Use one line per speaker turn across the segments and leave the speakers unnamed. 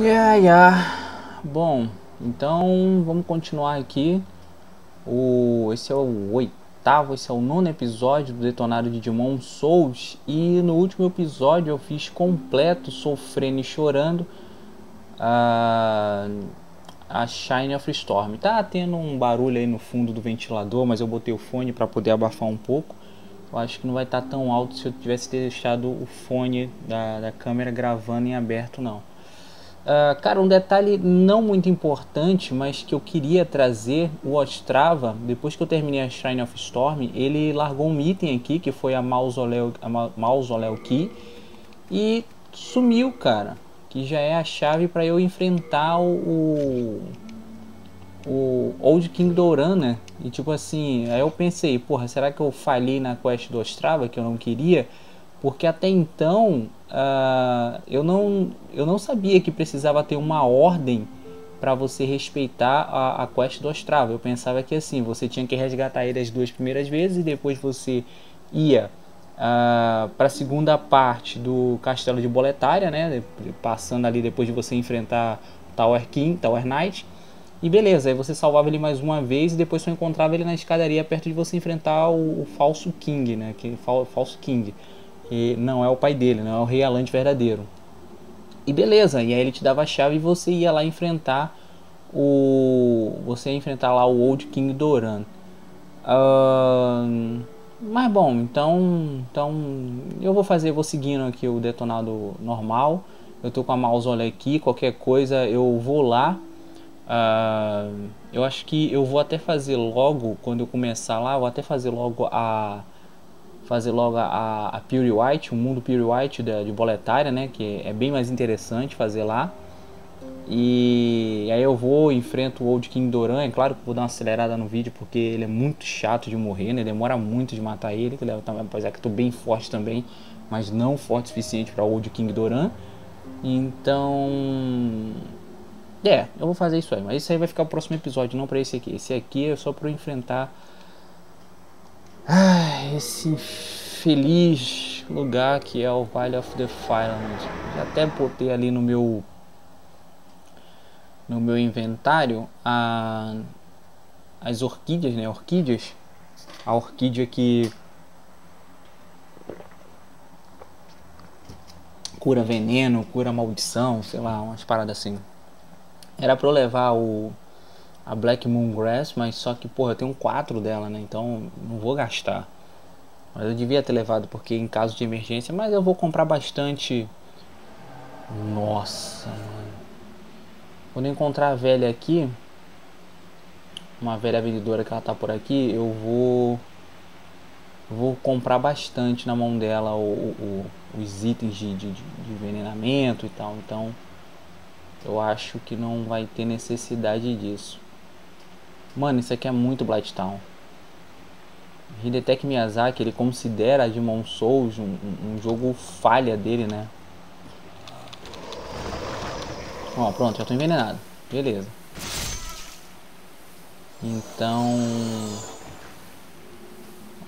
Yeah, yeah. Bom, então vamos continuar aqui. O, esse é o oitavo, esse é o nono episódio do Detonado de Digimon Souls. E no último episódio eu fiz completo, sofrendo e chorando. A, a Shine of Storm. Tá tendo um barulho aí no fundo do ventilador, mas eu botei o fone para poder abafar um pouco. Eu acho que não vai estar tá tão alto se eu tivesse deixado o fone da, da câmera gravando em aberto, não. Uh, cara, um detalhe não muito importante, mas que eu queria trazer, o Ostrava, depois que eu terminei a Shrine of Storm, ele largou um item aqui, que foi a Mausoleum, a Mausoleum Key, e sumiu, cara, que já é a chave para eu enfrentar o, o Old King Doran, né? E tipo assim, aí eu pensei, porra, será que eu falhei na quest do Ostrava, que eu não queria? Porque até então uh, eu, não, eu não sabia que precisava ter uma ordem para você respeitar a, a quest do Ostrava. Eu pensava que assim, você tinha que resgatar ele as duas primeiras vezes e depois você ia uh, ah, para a segunda parte do Castelo de Boletária, né? Passando ali depois de você enfrentar Tower King, Tower Knight. E beleza, aí você salvava ele mais uma vez e depois só encontrava ele na escadaria perto de você enfrentar o, o falso King, né? Que, falso King que não é o pai dele, não é o rei verdadeiro. E beleza, e aí ele te dava a chave e você ia lá enfrentar o. Você ia enfrentar lá o Old King Doran. Uh, mas bom, então. Então. Eu vou fazer, vou seguindo aqui o detonado normal. Eu tô com a mausoleia aqui, qualquer coisa eu vou lá. Uh, eu acho que eu vou até fazer logo, quando eu começar lá, vou até fazer logo a fazer logo a, a Pure White, o mundo Pure White de, de boletária, né? Que é bem mais interessante fazer lá. E aí eu vou, enfrento o Old King Doran, é claro que vou dar uma acelerada no vídeo porque ele é muito chato de morrer, né? Demora muito de matar ele, apesar que eu tô bem forte também, mas não forte o suficiente para Old King Doran. Então, é, eu vou fazer isso aí, mas isso aí vai ficar o próximo episódio, não para esse aqui. Esse aqui é só para enfrentar ah, esse feliz lugar que é o Valley of the Firelands. Já até botei ali no meu no meu inventário a, as orquídeas, né? Orquídeas. A orquídea que cura veneno, cura maldição, sei lá, umas paradas assim. Era para eu levar o a Black Moon Grass, mas só que, porra, eu tenho quatro dela, né? Então não vou gastar. Mas eu devia ter levado porque em caso de emergência, mas eu vou comprar bastante. Nossa, mano. Quando eu encontrar a velha aqui, uma velha vendedora que ela tá por aqui, eu vou vou comprar bastante na mão dela o, o, os itens de, de, de envenenamento e tal. Então eu acho que não vai ter necessidade disso. Mano, isso aqui é muito Blighttown. Hideteki Miyazaki, ele considera Demon Souls um, um, jogo falha dele, né? Ó, pronto, já tô envenenado. Beleza. Então...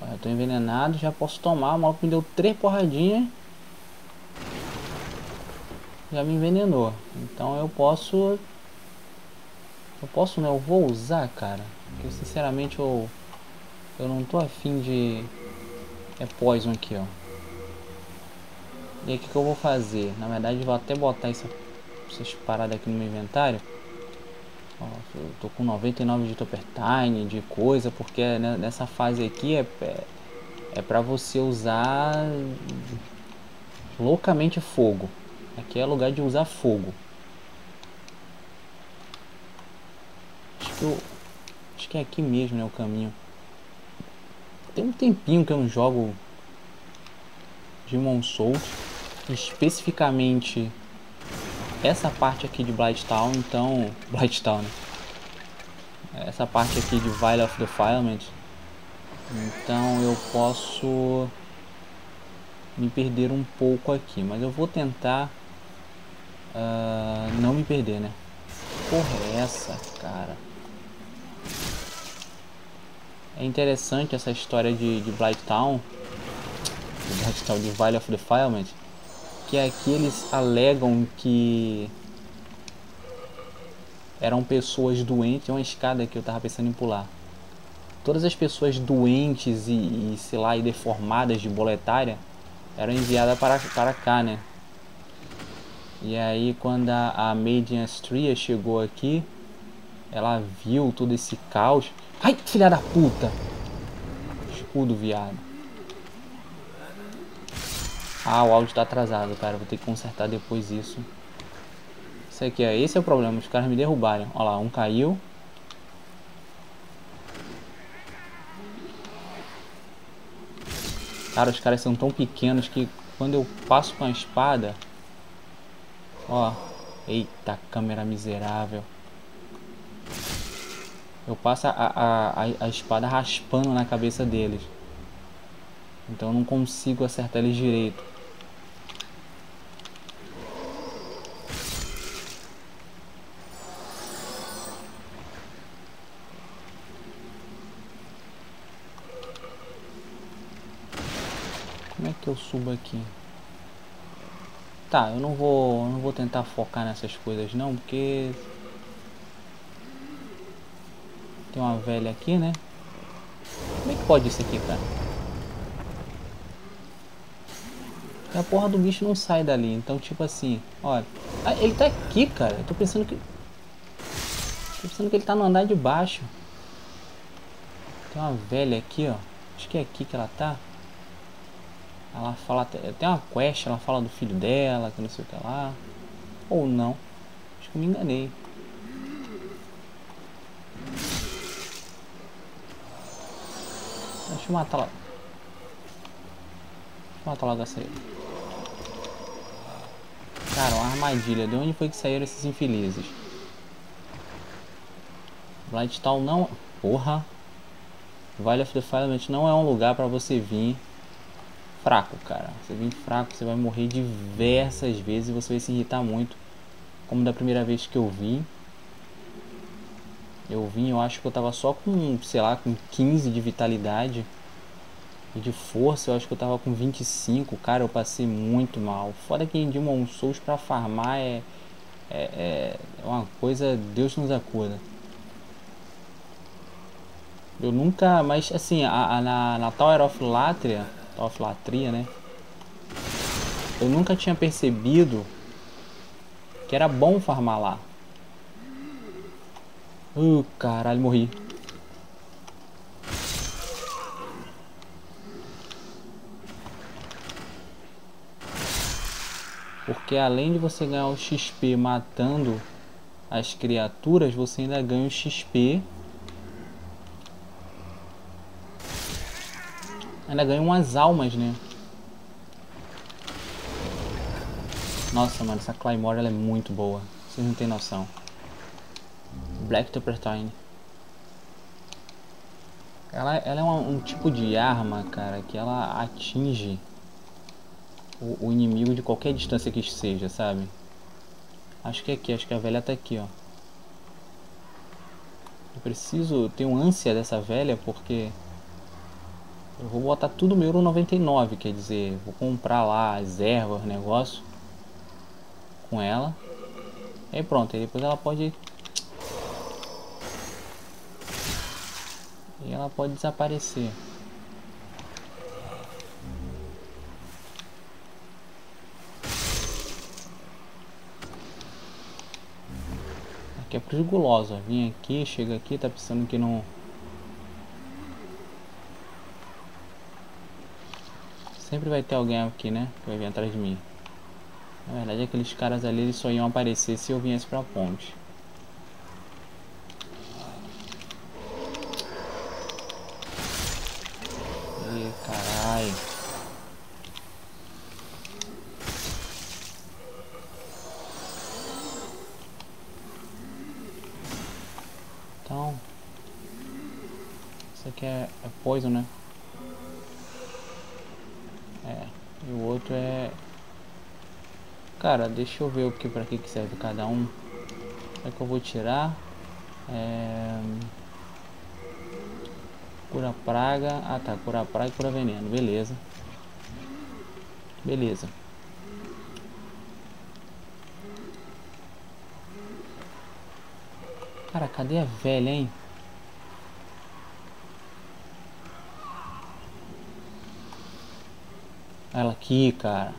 Ó, já tô envenenado, já posso tomar. O maluco me deu três porradinhas. Já me envenenou. Então eu posso eu posso, né? Eu vou usar, cara. Porque sinceramente eu. Eu não tô afim de. É poison aqui, ó. E aí o que, que eu vou fazer? Na verdade eu vou até botar essa, essas paradas aqui no meu inventário. Ó, eu tô com 99 de Toppertine, de coisa, porque né, nessa fase aqui é, é, é pra você usar loucamente fogo. Aqui é lugar de usar fogo. Eu acho que é aqui mesmo, né, o caminho. Tem um tempinho que eu não jogo Demon Souls, especificamente essa parte aqui de Blighttown, então, Blighttown, né? Essa parte aqui de Valley of Defilement. Então eu posso me perder um pouco aqui, mas eu vou tentar uh, não me perder, né? Porra é essa, cara? É interessante essa história de, de Blighttown, de Blighttown, de Valley of Defilement, que aqui eles alegam que eram pessoas doentes. Tem uma escada que eu tava pensando em pular. Todas as pessoas doentes e, e sei lá, e deformadas de boletária eram enviadas para, para cá, né? E aí quando a, a Astria chegou aqui, ela viu todo esse caos. Ai, filha da puta! Escudo, viado. Ah, o áudio tá atrasado, cara. Vou ter que consertar depois isso. Isso aqui, é, esse é o problema. Os caras me derrubarem. Olha lá, um caiu. Cara, os caras são tão pequenos que quando eu passo com a espada... Ó. Eita, câmera miserável. Eu passo a, a, a, espada raspando na cabeça deles. Então eu não consigo acertar eles direito. Como é que eu subo aqui? Tá, eu não vou, não vou tentar focar nessas coisas não, porque tem uma velha aqui, né? Como é que pode isso aqui, cara? E a porra do bicho não sai dali, então tipo assim, olha. Ah, ele tá aqui, cara. Eu tô pensando que. Tô pensando que ele tá no andar de baixo. Tem uma velha aqui, ó. Acho que é aqui que ela tá. Ela fala, tem uma quest, ela fala do filho dela, que não sei o que lá. Ou não. Acho que eu me enganei. Deixa eu matar lá. Deixa eu matar logo essa aí. Cara, uma armadilha. De onde foi que saíram esses infelizes? Blighttown não... Porra! Valley of the não é um lugar pra você vir fraco, cara. Você vem fraco, você vai morrer diversas vezes e você vai se irritar muito. Como da primeira vez que eu vim. Eu vim, eu acho que eu tava só com, sei lá, com 15 de vitalidade. E de força eu acho que eu tava com 25. Cara, eu passei muito mal. Foda que em Demon Souls pra farmar é, é, é uma coisa, Deus nos acuda. Eu nunca, mas assim, a, a, na, na Tower of Latria Latria, né? Eu nunca tinha percebido que era bom farmar lá. Uh, caralho, morri. Porque além de você ganhar o XP matando as criaturas, você ainda ganha o XP Ainda ganha umas almas, né? Nossa, mano, essa Claymore é muito boa. Vocês não tem noção. Black Turpentine. Ela, ela é um, um, tipo de arma, cara, que ela atinge o, o, inimigo de qualquer distância que seja, sabe? Acho que é aqui, acho que a velha tá aqui, ó. Eu preciso, tenho ânsia dessa velha porque eu vou botar tudo no euro 99, quer dizer, vou comprar lá as ervas, negócio com ela. E aí pronto, aí depois ela pode ela pode desaparecer. Aqui é perigoso, vim aqui, chega aqui, tá pensando que não Sempre vai ter alguém aqui, né? Que vai vir atrás de mim. Na verdade, aqueles caras ali eles só iam aparecer se eu viesse pra ponte. Ih, caralho. Então... Isso aqui é, é poison, né? E o outro é... Cara, deixa eu ver o que que, que serve cada um. É que eu vou tirar. É... Cura praga. Ah tá, cura praga e cura veneno. Beleza. Beleza. Cara, cadê a velha, hein? Ela aqui, cara.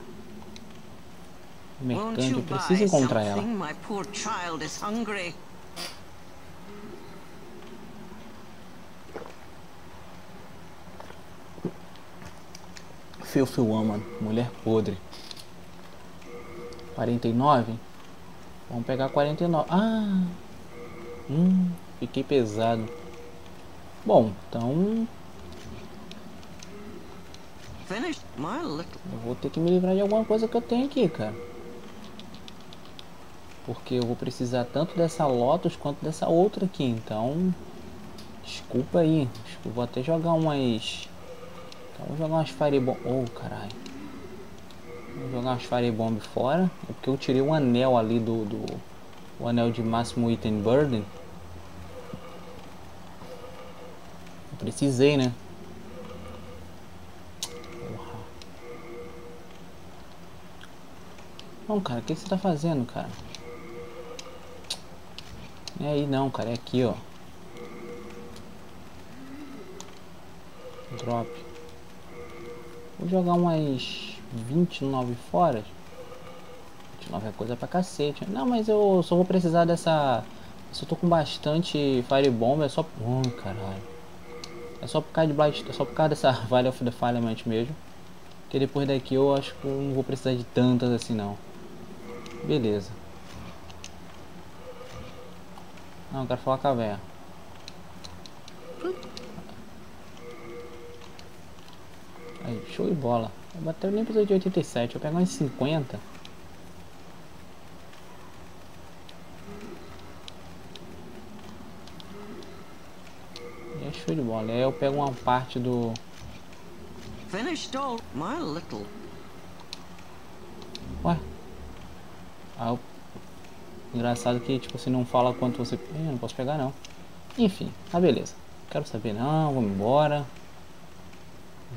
O mercante, eu preciso encontrar ela. Filthy Woman, mulher podre. 49? Vamos pegar 49. Ah! Hum, fiquei pesado. Bom, então eu vou ter que me livrar de alguma coisa que eu tenho aqui, cara. Porque eu vou precisar tanto dessa Lotus quanto dessa outra aqui, então... Desculpa aí. Acho que eu vou até jogar umas... Então, vou jogar umas Firebomb... Oh, caralho. Vou jogar umas Firebomb fora. É porque eu tirei o um anel ali do... do... O anel de máximo item burden. Eu precisei, né? Não, cara, o que, que você tá fazendo, cara? É aí não, cara, é aqui, ó. Drop. Vou jogar umas 29 fora. 29 é coisa pra cacete. Não, mas eu só vou precisar dessa... Eu tô com bastante Firebomb, é só... Oh, caralho. É só por causa de Blight... É só por causa dessa Valley of the Firelament mesmo. Porque depois daqui eu acho que eu não vou precisar de tantas assim, não. Beleza. Não, eu quero falar com a véia. Aí, show de bola. Bateu nem precisa de 87, eu pego uns 50. E é show de bola. Aí eu pego uma parte do. Finished all my little. Ué? Ah, engraçado que, tipo, você não fala quanto você... Ih, não posso pegar, não. Enfim, tá beleza. Quero saber não, vamos embora.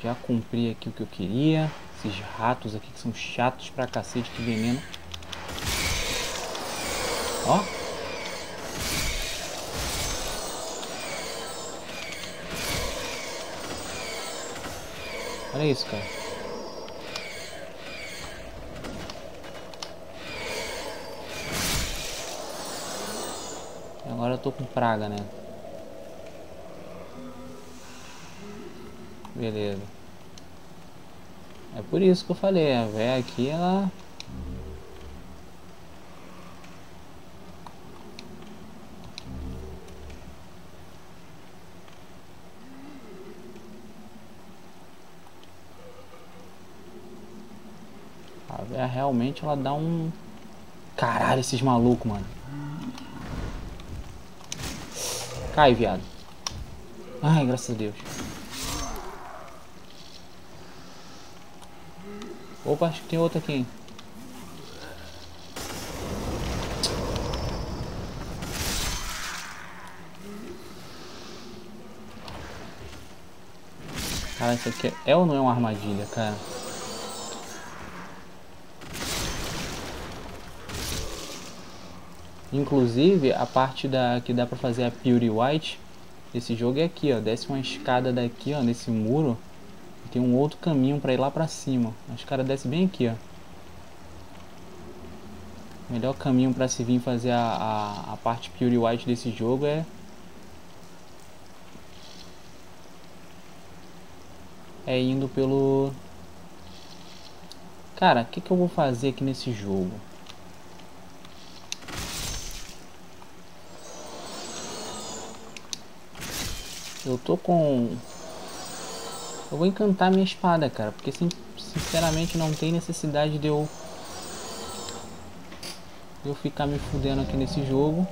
Já cumpri aqui o que eu queria. Esses ratos aqui que são chatos pra cacete, que veneno. Ó. Olha isso, cara. Agora eu tô com praga, né? Beleza. É por isso que eu falei, a véia aqui, ela... A véia realmente, ela dá um... Caralho, esses malucos, mano. Cai, viado. Ai, graças a Deus. Opa, acho que tem outro aqui? Cara, isso aqui é ou não é uma armadilha, cara? Inclusive, a parte da que dá pra fazer a Pure White desse jogo é aqui, ó. Desce uma escada daqui, ó, nesse muro. E tem um outro caminho pra ir lá pra cima. A escada desce bem aqui, ó. O melhor caminho pra se vir fazer a, a, a parte Pure White desse jogo é... É indo pelo... Cara, o que, que eu vou fazer aqui nesse jogo? Eu tô com... Eu vou encantar minha espada, cara. Porque sinceramente não tem necessidade de eu... De eu ficar me fudendo aqui nesse jogo.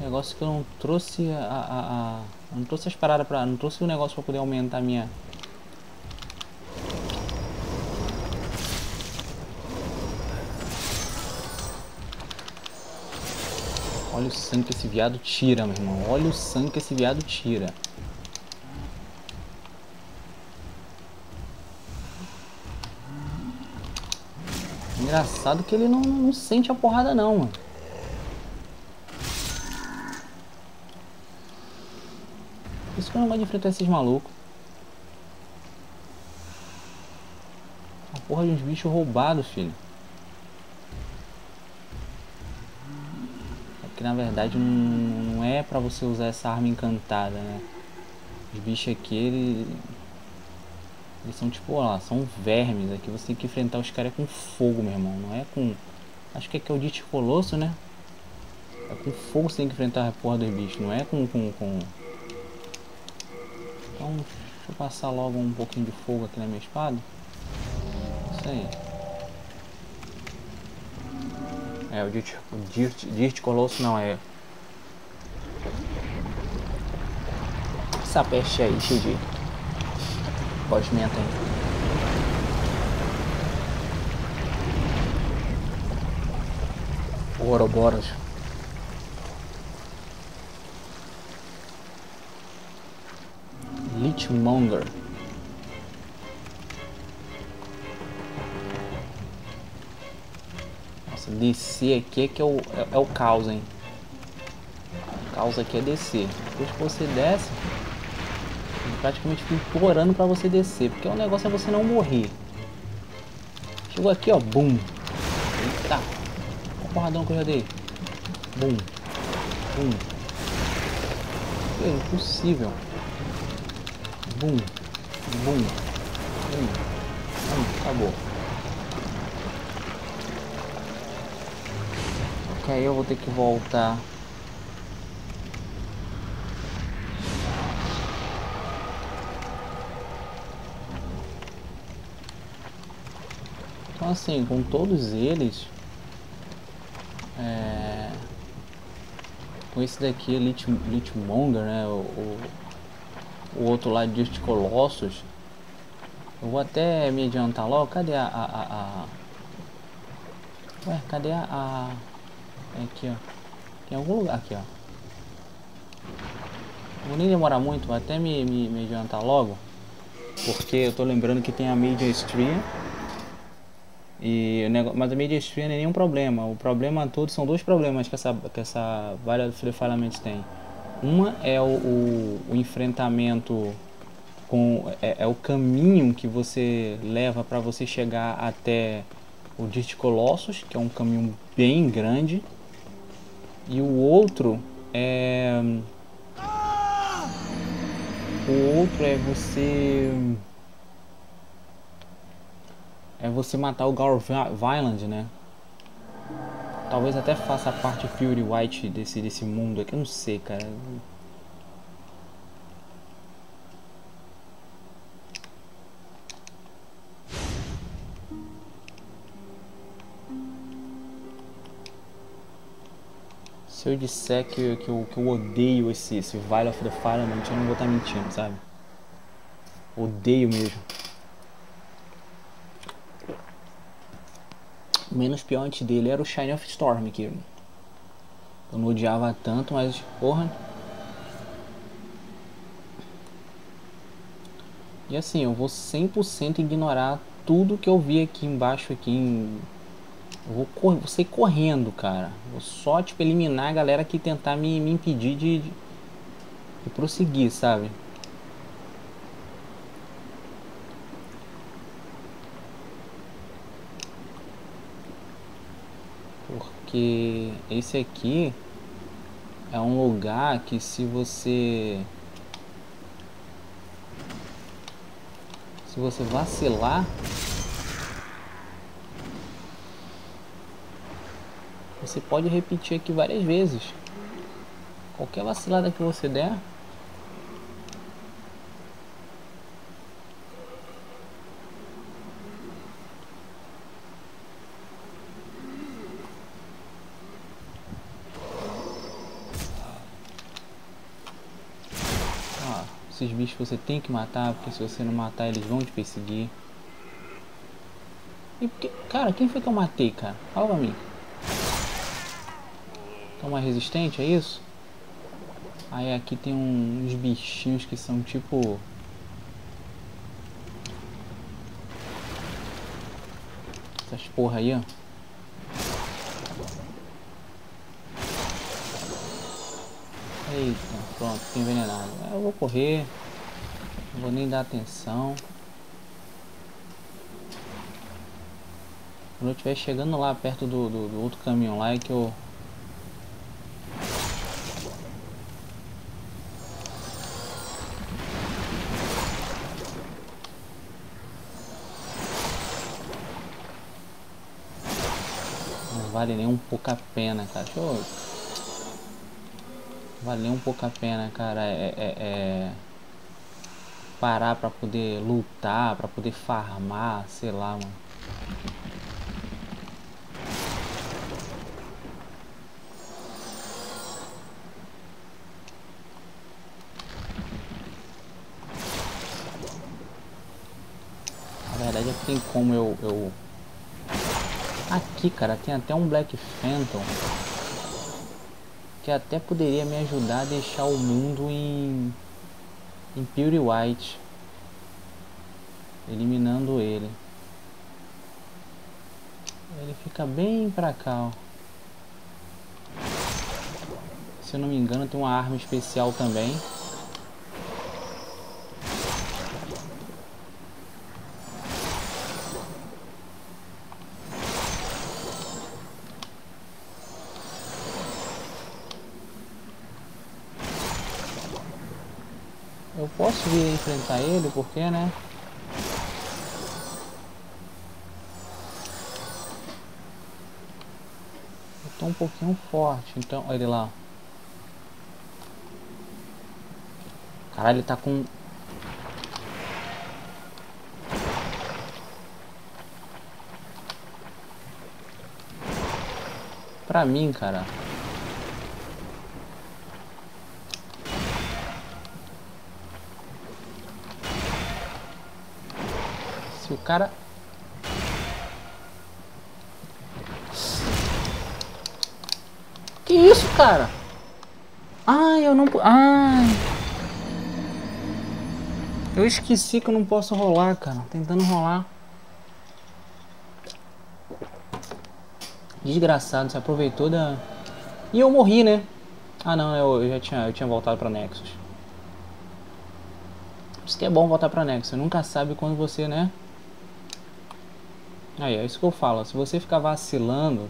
Negócio que eu não trouxe a... a, a não trouxe as paradas pra... Não trouxe o negócio pra poder aumentar minha... o sangue que esse viado tira, meu irmão. Olha o sangue que esse viado tira. Engraçado que ele não, não sente a porrada não, mano. Por isso que eu não gosto de enfrentar esses malucos. A porra de uns bichos roubados, filho. Na verdade não, não é pra você usar essa arma encantada, né? Os bichos aqui, eles... Eles são tipo, ó lá, são vermes. Aqui você tem que enfrentar os caras com fogo, meu irmão. Não é com... Acho que aqui é o Dite Colosso, né? É com fogo você tem que enfrentar a porra dos bichos. Não é com... com, com... Então, deixa eu passar logo um pouquinho de fogo aqui na minha espada. Isso aí. É, o Dirt, o Dirt, Dirt Colosso não, é... Essa peste aí, cheio de cosmenta aí. Ouroboros. Lichmonger. Descer aqui é que é o, é, é o caos, hein? O caos aqui é descer. Depois que você desce, praticamente fica implorando pra você descer. Porque o negócio é você não morrer. Chegou aqui, ó. Bum. Eita. Olha o porradão que eu já dei. Bum. Bum. É impossível. Bum. Bum. Bum. Acabou. Ok, eu vou ter que voltar. Então assim, com todos eles, é... com esse daqui, Lich, Lichmonger, né, o, o, outro lá de Colossus, eu vou até me adiantar logo, cadê a... a, a, a... Ué, cadê a... a... É aqui, ó. Tem algum lugar aqui, ó. Vou nem demorar muito, vou até me, me, me adiantar logo. Porque eu tô lembrando que tem a Media Stream. E, mas a Media Stream não é nenhum problema. O problema todo são dois problemas que essa, que essa Valha do Falamentos tem. Uma é o, o, o enfrentamento com. É, é, o caminho que você leva para você chegar até o Dirt Colossus, que é um caminho bem grande. E o outro é. O outro é você. É você matar o Gaur Violent, né? Talvez até faça parte Fury White desse, desse mundo aqui, eu não sei, cara. Se eu disser que, que, eu, que eu odeio esse, esse Vile of the Firemament, eu não vou estar mentindo, sabe? Odeio mesmo. O menos pior antes dele era o Shine of Storm, que eu não odiava tanto, mas porra. E assim, eu vou 100% ignorar tudo que eu vi aqui embaixo aqui em vou, cor vou sair correndo, cara. Vou só, tipo, eliminar a galera que tentar me, me impedir de, de, de prosseguir, sabe? Porque esse aqui é um lugar que se você se você vacilar Você pode repetir aqui várias vezes. Qualquer vacilada que você der. Ah, esses bichos você tem que matar, porque se você não matar eles vão te perseguir. E porque, cara, quem foi que eu matei, cara? Fala pra mim. É mais resistente, é isso? Aí aqui tem uns bichinhos que são tipo... Essas porra aí, ó. Eita. Pronto, fiquei envenenado. Eu vou correr. Não vou nem dar atenção. Quando eu estiver chegando lá perto do, do, do outro caminhão lá é que eu vale nem um pouco a pena, cara. Deixa eu... Vale um pouco a pena, cara. É, é, é... Parar pra poder lutar, pra poder farmar, sei lá, mano. Na verdade é que tem como eu, eu Aqui, cara, tem até um Black Phantom que até poderia me ajudar a deixar o mundo em, em Pure White, eliminando ele. Ele fica bem pra cá, ó. Se eu não me engano, tem uma arma especial também. Eu posso vir enfrentar ele, porque, né? Eu tô um pouquinho forte, então... Olha ele lá. Caralho, ele tá com... Pra mim, cara... cara... Que isso, cara? Ai, eu não... Ai... Eu esqueci que eu não posso rolar, cara. Tentando rolar. Desgraçado, se aproveitou da... E eu morri, né? Ah não, eu, já tinha, eu tinha voltado pra Nexus. Isso que é bom voltar pra Nexus. Você nunca sabe quando você, né? Aí, é isso que eu falo. Se você ficar vacilando.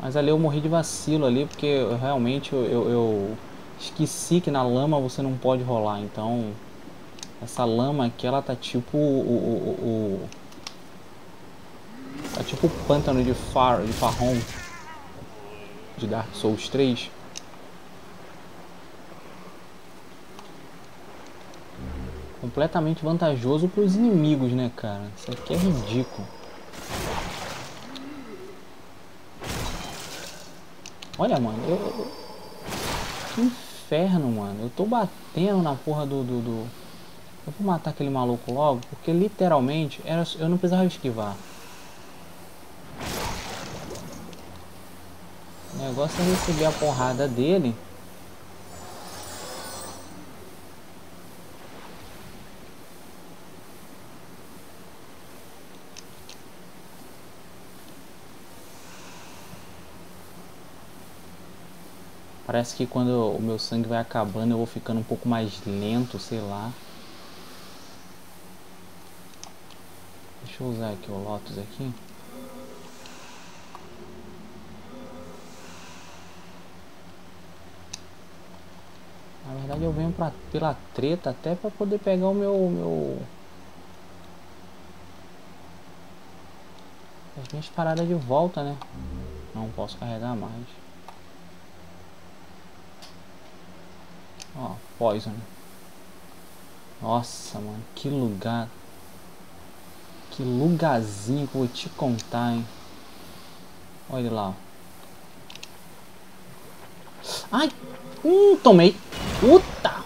Mas ali eu morri de vacilo ali, porque eu, realmente eu, eu, eu, esqueci que na lama você não pode rolar. Então, essa lama aqui, ela tá tipo o... o, o, o tá tipo o pântano de Far, de Farron de Dark Souls 3. Completamente vantajoso para os inimigos, né, cara? Isso aqui é ridículo. Olha, mano, eu... Que inferno, mano. Eu tô batendo na porra do, do, do... Eu vou matar aquele maluco logo, porque literalmente era... eu não precisava esquivar. O negócio é receber a porrada dele Parece que quando o meu sangue vai acabando eu vou ficando um pouco mais lento, sei lá. Deixa eu usar aqui o Lotus aqui. Na verdade eu venho pra, pela treta até para poder pegar o meu, meu... As minhas paradas de volta, né? Não posso carregar mais. Ó, Poison. Nossa, mano, que lugar. Que lugarzinho que eu vou te contar, hein. Olha lá. Ai! Hum, tomei. Puta!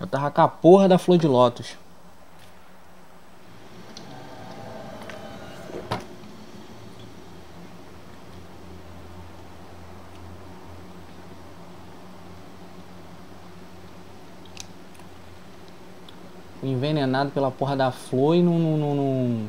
Eu tava com a porra da flor de lótus. Envenenado pela porra da flor e não, não, não, não...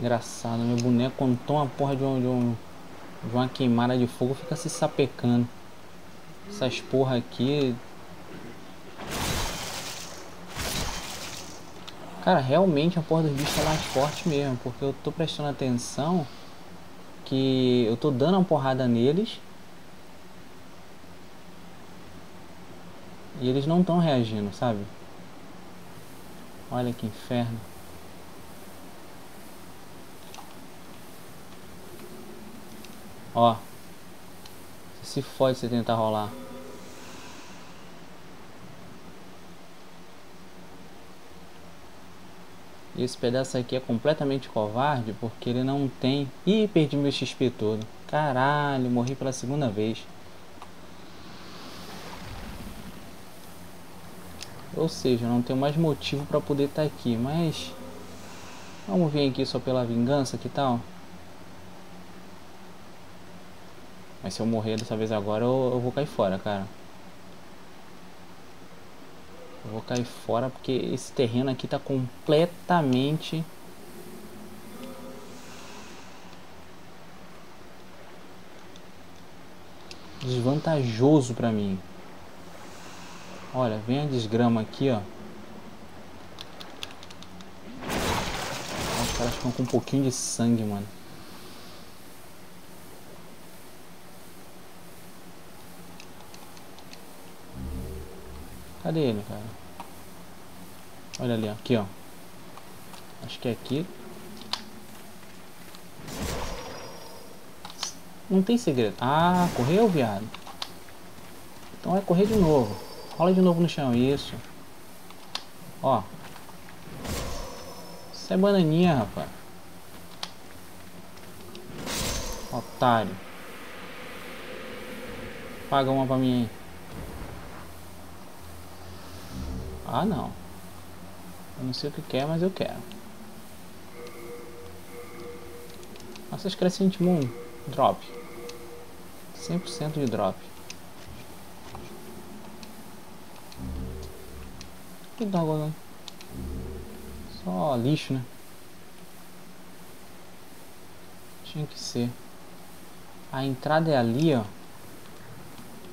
Engraçado, meu boneco quando toma a porra de, um, de, um, de uma queimada de fogo fica se sapecando. Essas porra aqui Cara, realmente a porra dos bichos é mais forte mesmo, porque eu tô prestando atenção que eu tô dando uma porrada neles e eles não estão reagindo, sabe? Olha que inferno. Ó. Se fode se tentar rolar. Esse pedaço aqui é completamente covarde porque ele não tem... Ih, perdi meu XP todo. Caralho, morri pela segunda vez. Ou seja, não tenho mais motivo para poder estar tá aqui, mas... Vamos vir aqui só pela vingança, que tal? Mas se eu morrer dessa vez agora, eu, eu vou cair fora, cara. Eu vou cair fora porque esse terreno aqui tá completamente... Desvantajoso pra mim. Olha, vem a desgrama aqui, ó. Os caras ficam com um pouquinho de sangue, mano. Cadê ele, cara? Olha ali, ó. Aqui, ó. Acho que é aqui. Não tem segredo. Ah, correu, viado. Então vai correr de novo. Rola de novo no chão. Isso. Ó. Isso é bananinha, rapaz. Otário. Paga uma pra mim aí. Ah, não. Eu não sei o que quer, mas eu quero. Nossas crescente moon. Drop. 100% de drop. Que droga, né? Só lixo, né? Tinha que ser. A entrada é ali, ó.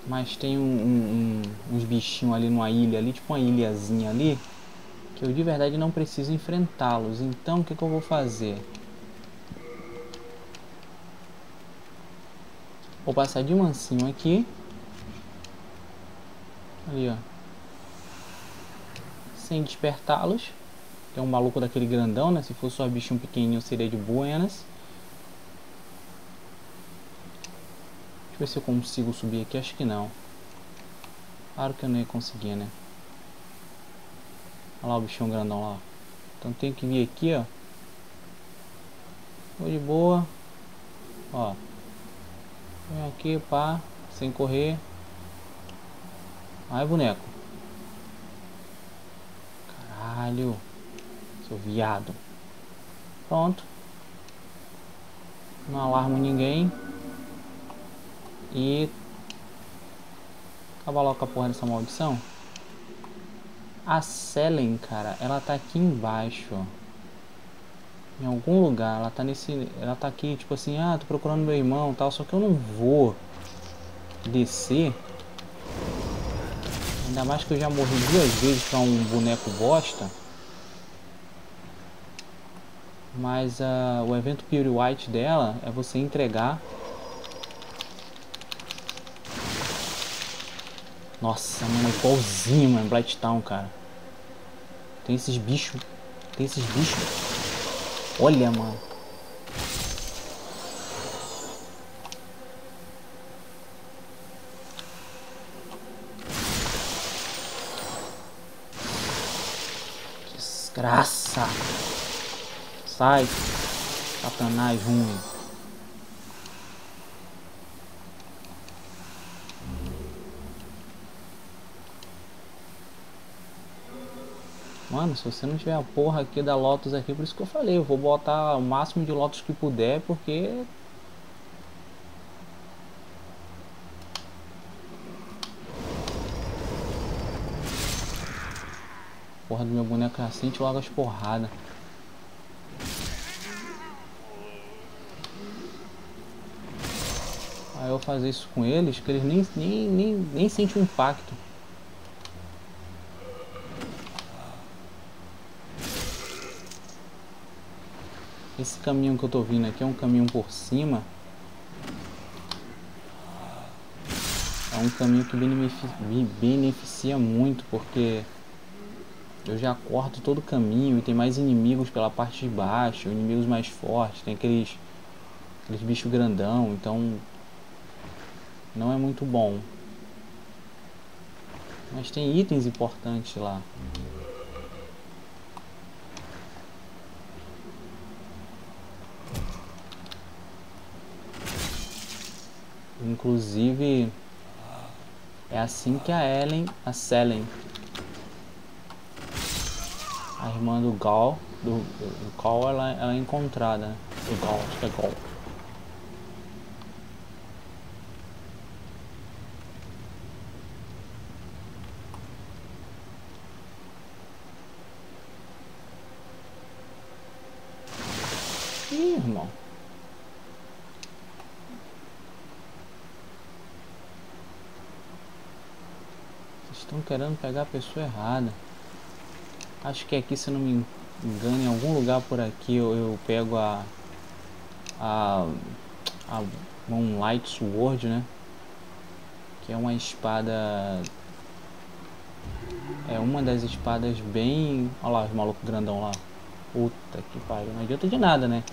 Mas tem um, um, uns bichinhos ali numa ilha ali, tipo uma ilhazinha ali, que eu de verdade não preciso enfrentá-los. Então o que, que eu vou fazer? Vou passar de mansinho aqui. Ali, ó. Sem despertá-los. Tem um maluco daquele grandão, né? Se fosse só bichinho pequenininho seria de buenas. Deixa eu ver se eu consigo subir aqui. Acho que não. Claro que eu não ia conseguir, né? Olha lá o bichão grandão lá. Então tem que vir aqui, ó. Tô de boa. Ó. Vem aqui, pá. Sem correr. Ai, boneco. Caralho. Seu viado. Pronto. Não alarmo ninguém. E... Acaba logo com a porra dessa maldição. A Selen, cara, ela tá aqui embaixo. Em algum lugar, ela tá nesse... Ela tá aqui, tipo assim, ah, tô procurando meu irmão tal, só que eu não vou descer. Ainda mais que eu já morri duas vezes pra um boneco bosta. Mas uh, o evento Pure White dela é você entregar Nossa, mano, é igualzinho, mano, Blighttown, cara. Tem esses bichos. Tem esses bichos. Olha, mano. Desgraça. Sai. Satanás ruim. Mano, se você não tiver a porra aqui da Lotus aqui, por isso que eu falei, eu vou botar o máximo de Lotus que puder, porque... Porra do meu boneco é assim, logo as porradas. Aí eu fazer isso com eles, que eles nem, nem, nem, nem sentem o impacto. Esse caminho que eu tô vindo aqui é um caminho por cima. É um caminho que me beneficia muito porque eu já corto todo o caminho e tem mais inimigos pela parte de baixo, inimigos mais fortes, tem aqueles, aqueles bichos grandão, então não é muito bom. Mas tem itens importantes lá. Inclusive, é assim que a Ellen, a Selen, a irmã do Gal, do, do Gal, ela, ela é encontrada? Do Gal, acho que é Gal. Ih, irmão. estão querendo pegar a pessoa errada. Acho que aqui, se não me engano, em algum lugar por aqui eu, eu pego a, a, a Moonlight Sword, né? Que é uma espada... É uma das espadas bem... Olha lá os malucos grandão lá. Puta que pariu. Não adianta de nada, né?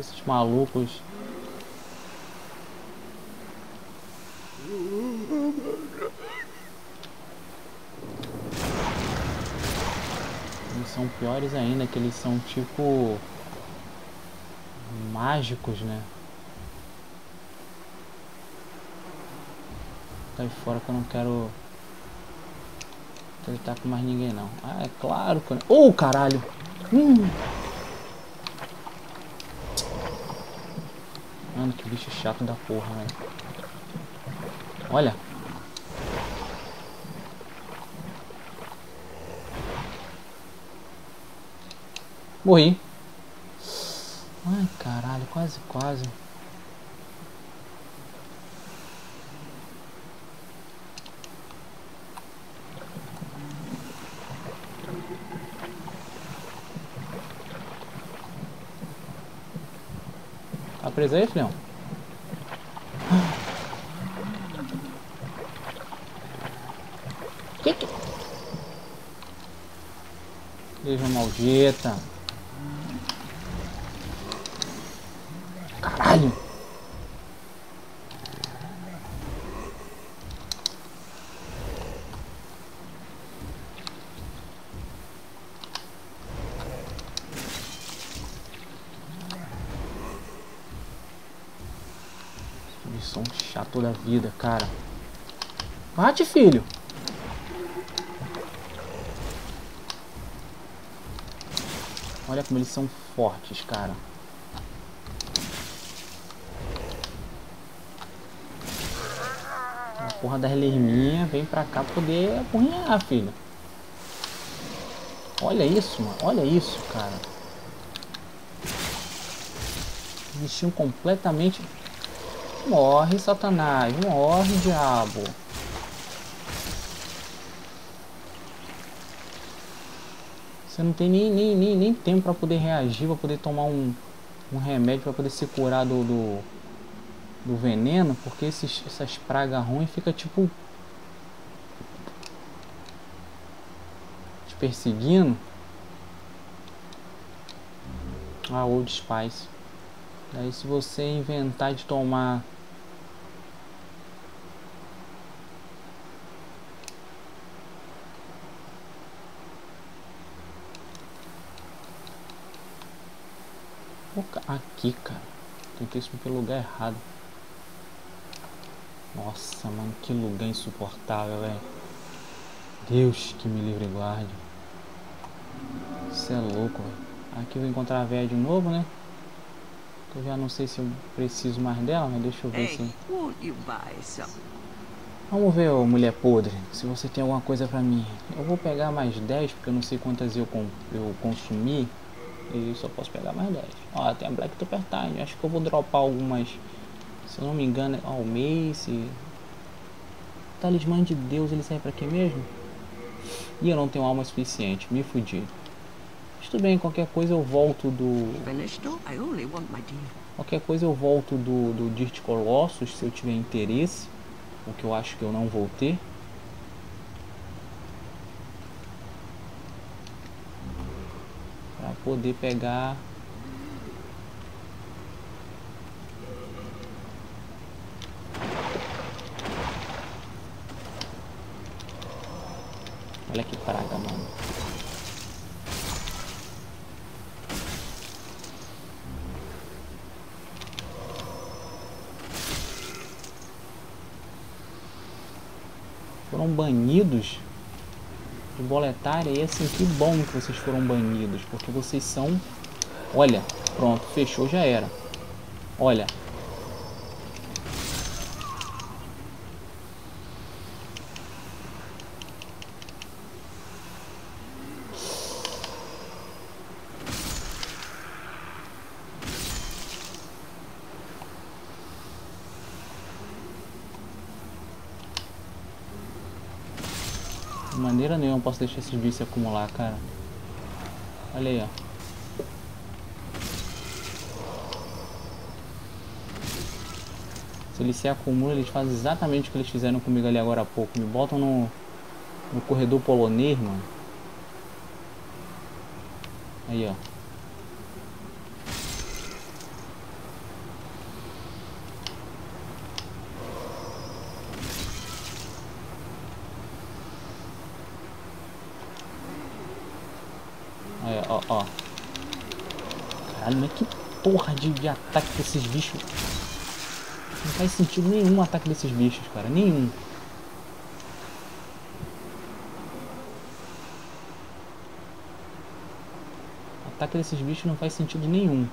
Esses malucos. Eles são piores ainda, que eles são tipo mágicos, né? Sai fora que eu não quero tratar com mais ninguém não. Ah, é claro que eu... Oh, caralho! Hum. Mano, que bicho chato da porra, velho. Olha. Morri. Ai, caralho, quase, quase. Tá preso aí, filhão? Que que... Deixa maldita. Caralho. Missão chato da vida, cara. Bate, filho. Olha como eles são fortes, cara. A porra da lerminha vem pra cá poder apunhar, filho. Olha isso, mano. Olha isso, cara. Bichinho completamente... Morre, Satanás. Morre, diabo. Você não tem nem, nem, nem, nem tempo para poder reagir, para poder tomar um, um remédio para poder se curar do, do, do veneno, porque esses, essas pragas ruins fica tipo te perseguindo. a Old Spice. Daí se você inventar de tomar Aqui, cara. Tentei isso pelo lugar errado. Nossa, mano, que lugar insuportável, velho. Deus que me livre e guarde. Isso é louco, velho. Aqui eu vou encontrar a velha de novo, né? Eu já não sei se eu preciso mais dela, mas deixa eu ver se... Vamos ver, ô, mulher podre, se você tem alguma coisa pra mim. Eu vou pegar mais 10, porque eu não sei quantas eu, eu consumi. E só posso pegar mais 10. Ó, tem a Black Super Time. Acho que eu vou dropar algumas se eu não me engano, ó, o Mace. Talismã de Deus, ele serve pra quê mesmo? E eu não tenho alma suficiente, me fudi. Mas tudo bem, qualquer coisa eu volto do... Qualquer coisa eu volto do, do Dirt Colossus se eu tiver interesse. O que eu acho que eu não vou ter. Pra poder pegar Olha que praga, mano. Foram banidos de boletária e assim, que bom que vocês foram banidos, porque vocês são... Olha, pronto, fechou, já era. Olha, De maneira nenhuma eu posso deixar esse vício acumular, cara. Olha aí, ó. Se eles se acumulam, eles fazem exatamente o que eles fizeram comigo ali agora há pouco. Me botam no, no corredor polonês, mano. Aí, ó, ó. Caralho, mas que porra de, de ataque desses bichos. Não faz sentido nenhum ataque desses bichos, cara. Nenhum. Ataque desses bichos não faz sentido nenhum.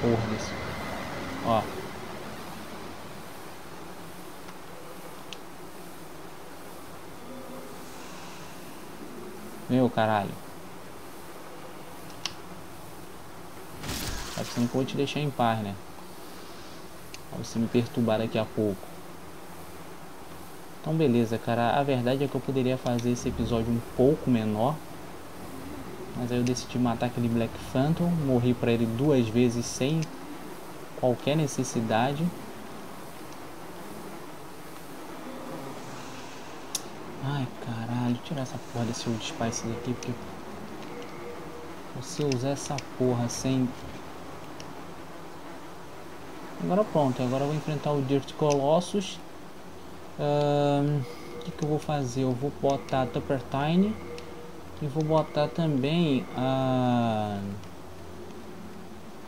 porra desse. Ó. Meu caralho. Pensando que eu vou te deixar em paz, né? Pra você me perturbar daqui a pouco. Então beleza, cara. A verdade é que eu poderia fazer esse episódio um pouco menor. Mas aí eu decidi matar aquele Black Phantom, morri pra ele duas vezes sem qualquer necessidade. Ai caralho, tirar essa porra desse Old Spice daqui, porque você usar essa porra sem... Agora pronto, agora eu vou enfrentar o Dirt Colossus. O que, que eu vou fazer? Eu vou botar Tupper Tiny. E vou botar também a,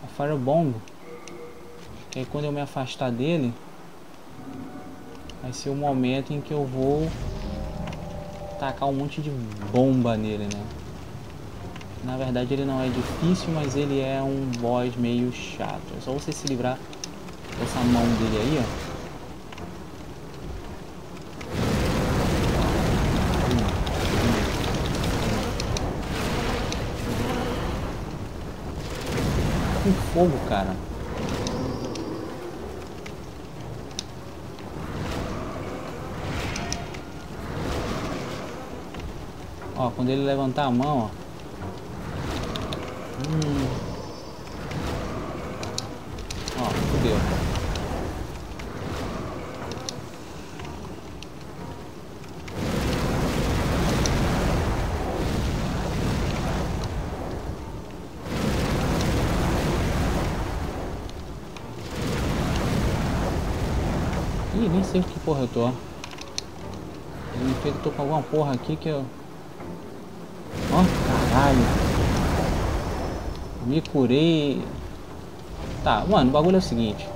a Firebomb. Que aí quando eu me afastar dele, vai ser o momento em que eu vou tacar um monte de bomba nele, né? Na verdade ele não é difícil, mas ele é um boss meio chato. É só você se livrar dessa mão dele aí, ó. com fogo, cara. Ó, quando ele levantar a mão, ó. Hum. Ó, fudeu. Ih, nem sei o que porra eu tô. Eu me tô com alguma porra aqui que eu... Ó, caralho. Me curei. Tá, mano, o bagulho é o seguinte.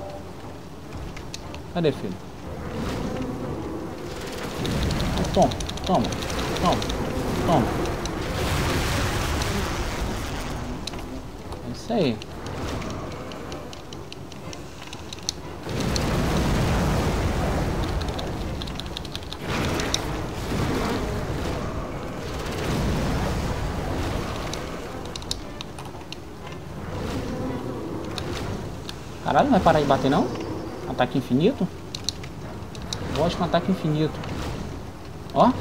Cadê, filho? Toma, toma, toma, toma. É isso aí. Caralho, não vai parar de bater não? Ataque infinito? Lógico, um ataque infinito. Ó.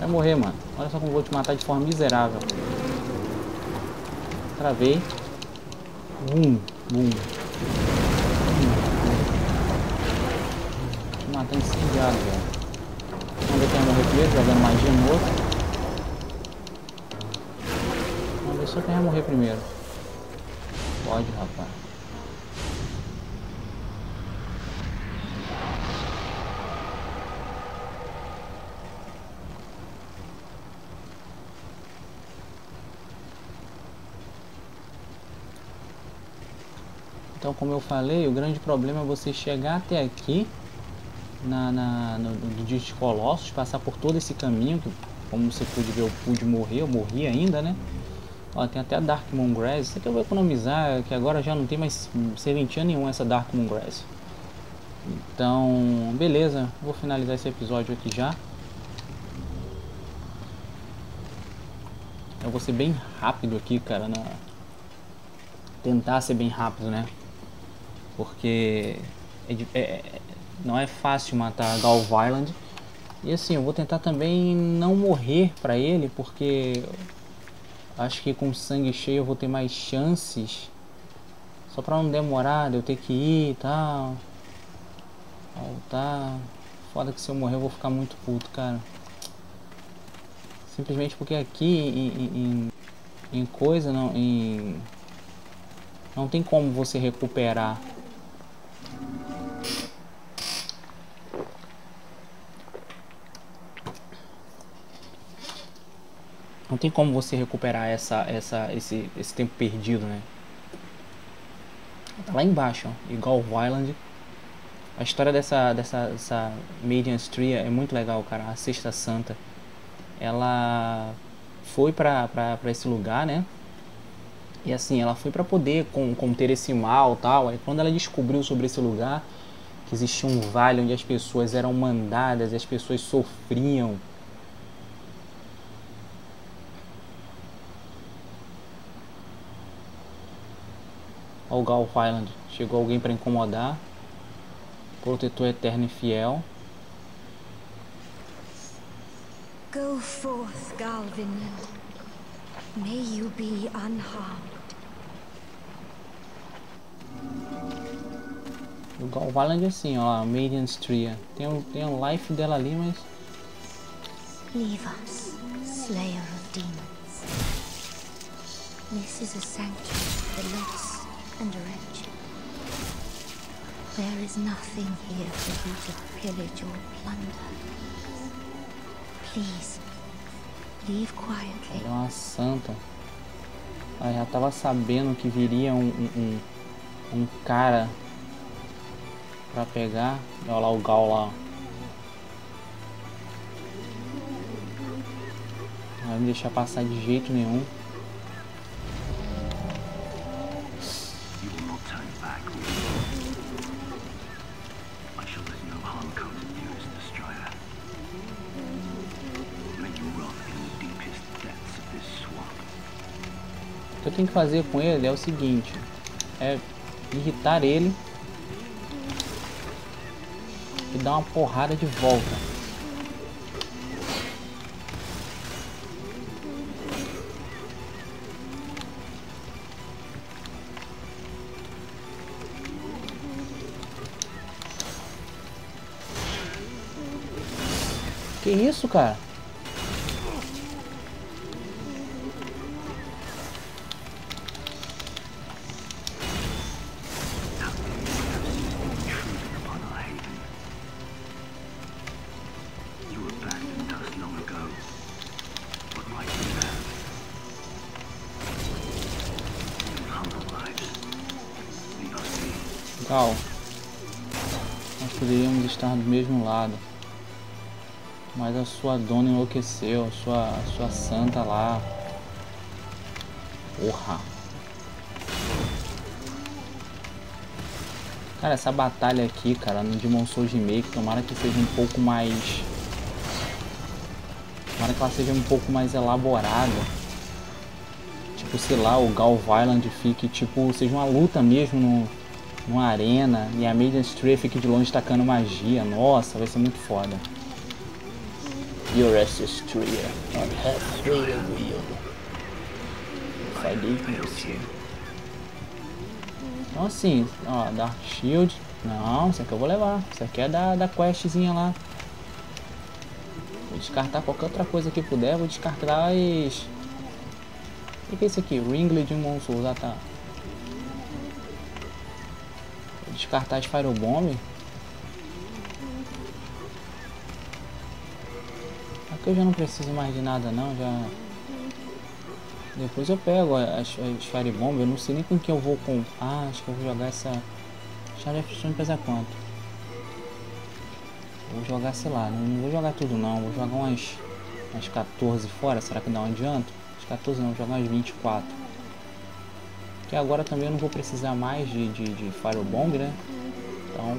Vai morrer, mano. Olha só como vou te matar de forma miserável. Travei. Bum, bum. Incendiado, velho. Vamos ver quem vai morrer primeiro, jogando magia no outro. Vamos ver só quem vai morrer primeiro. Pode, rapaz. Então, como eu falei, o grande problema é você chegar até aqui na, na, no, no Dia de Colossos, passar por todo esse caminho, que como você pôde ver, eu pude morrer, eu morri ainda, né? Ó, tem até a Dark Moon Grass, isso aqui eu vou economizar, que agora já não tem mais serventia nenhum essa Dark Moon Grass. Então, beleza, vou finalizar esse episódio aqui já. Eu vou ser bem rápido aqui, cara, na... tentar ser bem rápido, né? Porque é, é, não é fácil matar Gal Violent. E assim, eu vou tentar também não morrer pra ele, porque acho que com sangue cheio eu vou ter mais chances. Só pra não demorar de eu ter que ir e tal. Voltar. Foda que se eu morrer eu vou ficar muito puto, cara. Simplesmente porque aqui em, em, em coisa, não, em... Não tem como você recuperar Não tem como você recuperar essa, essa, esse, esse tempo perdido, né? Tá lá embaixo, ó, igual Violent. A história dessa, dessa, dessa Median Stria é muito legal, cara. A Sexta Santa. Ela foi pra, pra, pra esse lugar, né? E assim, ela foi para poder conter esse mal tal. Aí quando ela descobriu sobre esse lugar, que existia um vale onde as pessoas eram mandadas e as pessoas sofriam ao Gal Island. Chegou alguém para incomodar. Protetor eterno e fiel.
Go forth, Galvin. May you be unharmed.
O Gal Island é assim, ó, Maiden Stria. Tem um, tem um life dela ali, mas...
Leave us, Slayer of Demons. This is a sanctuary for the lost and wretched. There is nothing here for you to pillage or plunder. Please, leave quietly.
Ela é uma santa. Ela já tava sabendo que viria um, um, um cara pra pegar. Olha lá o Gal lá. Não vai me deixar passar de jeito nenhum. Tenho que fazer com ele é o seguinte. É irritar ele. E dar uma porrada de volta. Que isso, cara? Sua dona enlouqueceu, sua, sua santa lá. Porra. Cara, essa batalha aqui, cara, no Demon Souls Remake, tomara que seja um pouco mais... Tomara que ela seja um pouco mais elaborada. Tipo, sei lá, o Gal Violent fique, tipo, seja uma luta mesmo no, numa arena e a Maiden Stray fique de longe tacando magia. Nossa, vai ser muito foda. Your destroyer on half through the wheel. Falei com você. Então assim, ó, Dark Shield. Não, isso aqui eu vou levar. Isso aqui é da, da questzinha lá. Vou descartar qualquer outra coisa que puder. Vou descartar as... O que é isso aqui? Ringlet de Monstros. Ah, tá. Vou descartar as Firebomb. Aqui eu já não preciso mais de nada não, já... Depois eu pego as, as Fire Bomb, eu não sei nem com que eu vou com... Ah, acho que eu vou jogar essa... F pesa quanto? Vou jogar, sei lá, não vou jogar tudo não, vou jogar umas, umas 14 fora, será que dá um adianto? As 14 não, vou jogar umas 24. Que agora também eu não vou precisar mais de, de, de né? Então...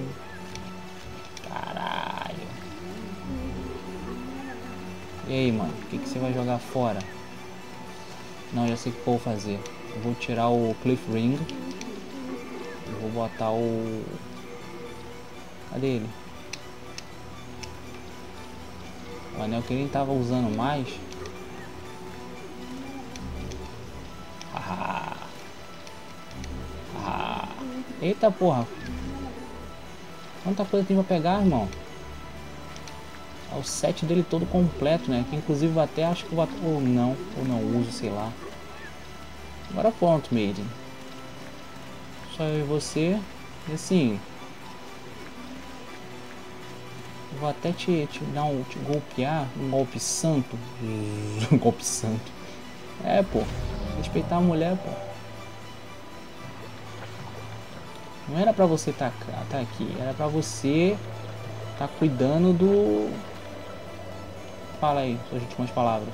E aí, mano, o que, que você vai jogar fora? Não, já sei o que vou fazer. Eu vou tirar o Cliff Ring. Vou botar o... Cadê ele? O anel que ele tava usando mais. Ah. Ah. Eita porra. Quanta coisa tem pra pegar, irmão? O set dele todo completo, né? Que inclusive até acho que vou... Ou não, ou não uso, sei lá. Agora pronto, Maiden. Só eu e você. E assim... Vou até te, te dar um... Te golpear. Um golpe santo. um golpe santo. É, pô. Respeitar a mulher, pô. Não era pra você estar tá, tá aqui. Era pra você tá cuidando do Fala aí suas últimas palavras.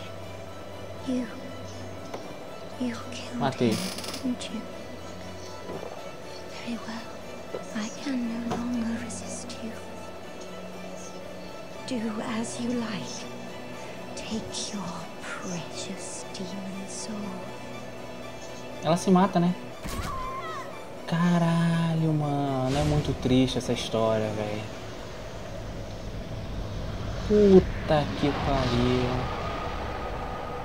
You. You Matei. you? Very well. I can no longer resist you. Do as you like. Take your precious demon soul. Ela se mata, né? Caralho, mano. É muito triste essa história, velho. Puta que pariu.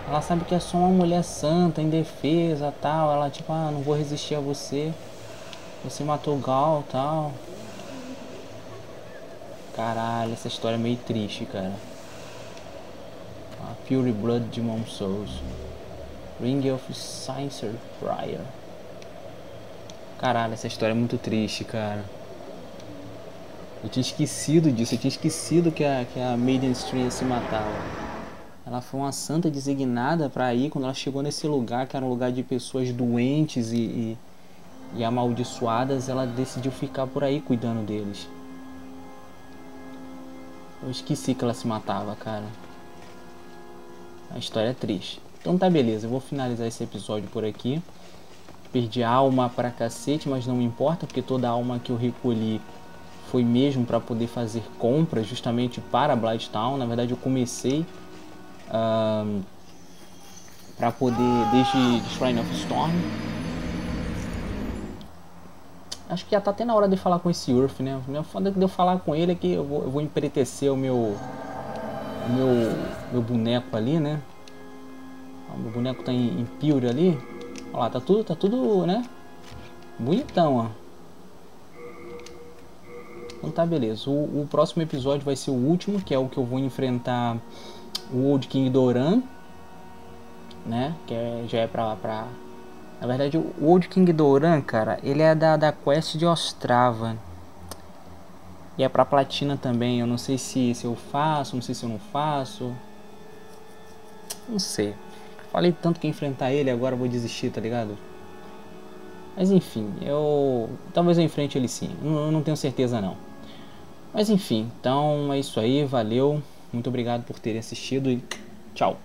Ela sabe que é só uma mulher santa, indefesa, tal. Ela tipo, ah, não vou resistir a você. Você matou o Gal, tal. Caralho, essa história é meio triste, cara. A Fury Blood Demon Souls. Ring of Sciencer Prior. Caralho, essa história é muito triste, cara. Eu tinha esquecido disso, eu tinha esquecido que a, que a Maiden Stream se matava. Ela foi uma santa designada para ir quando ela chegou nesse lugar, que era um lugar de pessoas doentes e, e, e amaldiçoadas, ela decidiu ficar por aí cuidando deles. Eu esqueci que ela se matava, cara. A história é triste. Então tá beleza, eu vou finalizar esse episódio por aqui. Perdi alma pra cacete, mas não importa, porque toda alma que eu recolhi foi mesmo para poder fazer compras justamente para Blighttown. Na verdade, eu comecei uh, Pra poder, desde Shrine of Storm. Acho que já tá até na hora de falar com esse Urf, né? O foda de eu falar com ele é que eu vou, eu vou empretecer o meu, o meu, meu boneco ali, né? O meu boneco tá em, em ali. Olha lá, tá tudo, tá tudo, né? Bonitão, ó. Então tá, beleza. O, o, próximo episódio vai ser o último, que é o que eu vou enfrentar o Old King Doran. Né? Que é, já é pra, pra... Na verdade, o Old King Doran, cara, ele é da, da quest de Ostrava. E é pra platina também. Eu não sei se, se eu faço, não sei se eu não faço. Não sei. Falei tanto que enfrentar ele, agora vou desistir, tá ligado? Mas enfim, eu. Talvez eu enfrente ele sim. Eu não tenho certeza não. Mas enfim, então é isso aí, valeu. Muito obrigado por terem assistido e tchau.